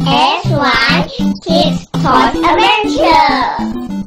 S1 Kids Toy Adventure!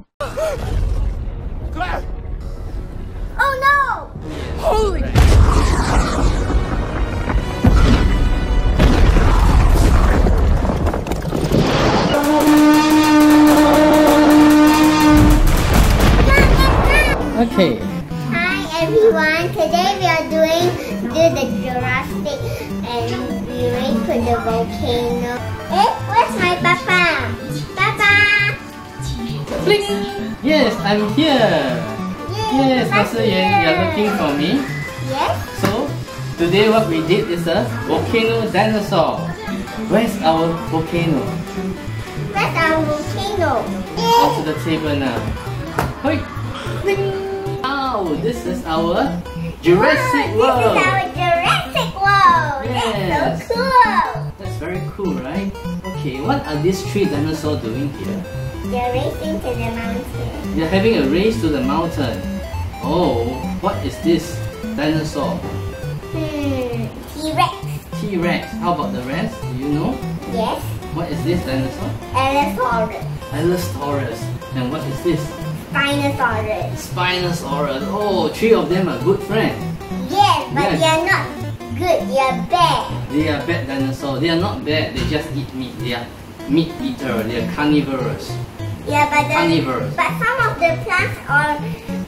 And we wait for the volcano. Eh, where's my papa? Papa! Yes, I'm here. Yes, Master Yan, you're looking for me. Yes? So, today what we did is a volcano dinosaur. Where's our volcano? Where's our volcano? Onto the table now. Hoi. Wow, this is our Jurassic Wow, World. Yes. That's so cool. That's very cool, right? Okay, what are these three dinosaurs doing here? They're racing to the mountain. They're having a race to the mountain. Oh, what is this dinosaur? Hmm, T-Rex. T-Rex. How about the rest? Do you know? Yes. What is this dinosaur? Allosaurus. Allosaurus. And what is this? Spinosaurus. Spinosaurus. Oh, three of them are good friends. Yes, but Yes. they are not good. They are bad. They are bad dinosaurs. They are not bad. They just eat meat. They are meat eater. They are carnivorous. Yeah, but the, Carnivorous. but some of the plants are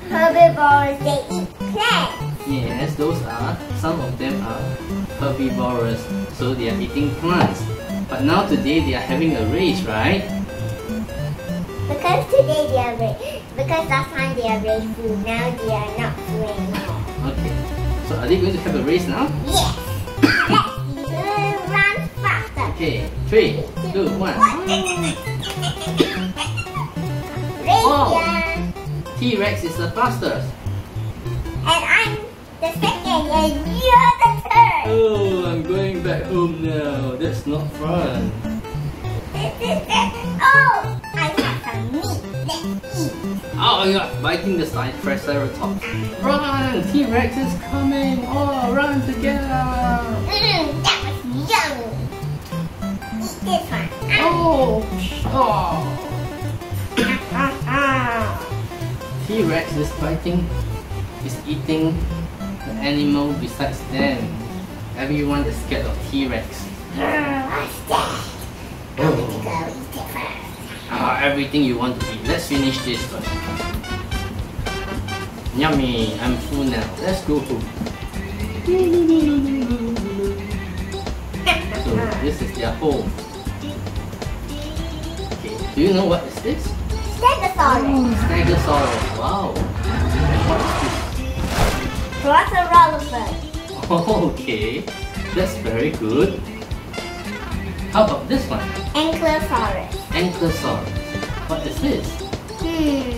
herbivores. They eat plants. Yes, those are. Some of them are herbivorous. So they are eating plants. But now today they are having a race, right? Because today they are ra- because last time they are very full. Now they are not full anymore. So are they going to have a race now? Yes. Let's run faster. Okay. Three, two, one. Oh. T-Rex is the fastest. And I'm the second, and you're the third. Oh, I'm going back home now. That's not fun. This is the oh, Oh, oh you're biting the side Triceratops. Run! T-Rex is coming! Oh, run together! Mmm, that was yummy. Eat this one. Oh! Oh! T-Rex is biting, is eating the animal besides them. Everyone is scared of T-Rex. Ah, what's that? I'm Oh. gonna go eat it first. Ah, everything you want to eat. Let's finish this first. Yummy, I'm full now. Let's go home. So this is their home. Okay, do you know what is this? Stegosaurus. Stegosaurus. Wow. And what is this? Okay, that's very good. How about this one? Ankylosaurus. Ankylosaurus. What is this? Hmm.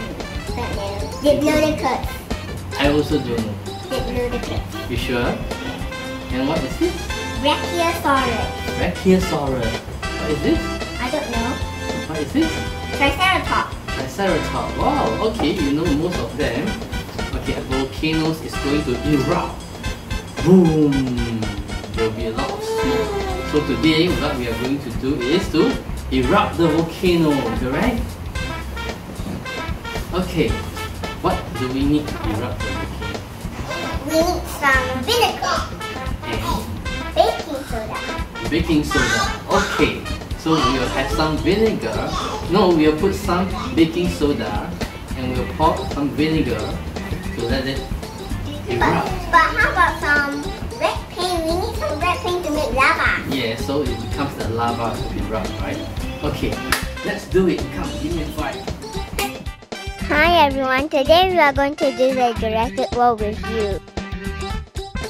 Don't know. I also don't know. Diplodocus. You sure? And what is this? Brachiosaurus. Brachiosaurus. What is this? I don't know. What is this? Triceratops. Triceratops. Wow, okay, you know most of them. Okay, volcanoes is going to erupt. Boom! There will be a lot of smoke. So today, what we are going to do is to erupt the volcano, correct? Okay, what do we need to erupt the volcano? We need some vinegar. And Baking soda. baking soda. Okay, so we will have some vinegar. No, we will put some baking soda and we'll pour some vinegar to let it But, erupt. but how about some red paint? We need some red paint to make lava. Yeah, so it becomes the lava to erupt, right? Okay, let's do it. Come, give me a fight. Hi everyone, today we are going to do the Jurassic World you.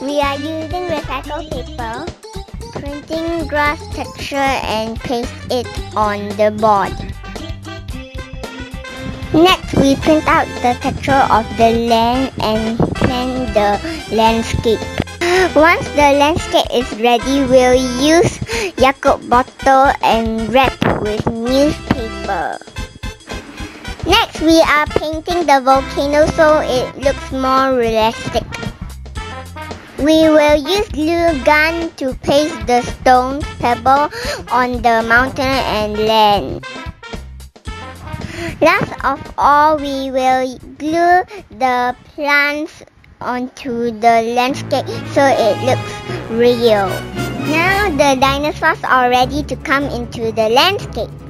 We are using recycled paper, printing grass texture and paste it on the board. Next, we print out the texture of the land and plan the landscape. Once the landscape is ready, we'll use Yakult bottle and wrap with newspaper. Next, we are painting the volcano so it looks more realistic. We will use glue gun to paste the stone pebble on the mountain and land. Last of all, we will glue the plants onto the landscape so it looks real. Now the dinosaurs are ready to come into the landscape.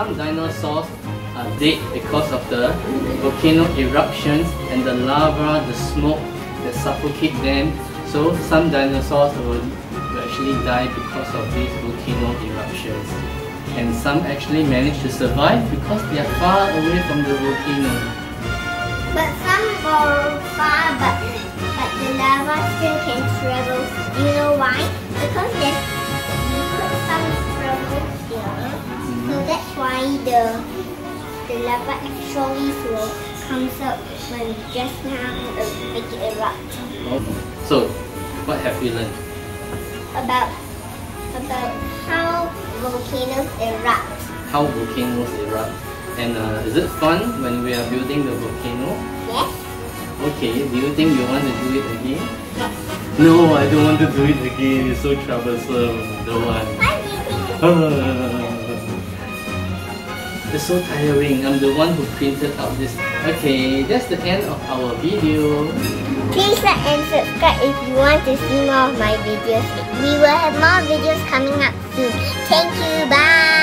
Some dinosaurs are dead because of the volcano eruptions and the lava, the smoke that suffocate them. So some dinosaurs will, will actually die because of these volcano eruptions. And some actually manage to survive because they are far away from the volcano. But some are far, but, but the lava still can travel. You know why? Because there's, we put some travel here. So mm-hmm. that's why the the lava actually will comes up when just now uh, make it erupt. So, what have we learned? About about how volcanoes erupt. How volcanoes erupt. And uh, is it fun when we are building the volcano? Yes? Okay, do you think you want to do it again? No, I don't want to do it again. It's so troublesome. Don't want. Why do you think It's so tiring. I'm the one who printed out this. Okay, that's the end of our video. Please like and subscribe if you want to see more of my videos. We will have more videos coming up soon. Thank you. Bye.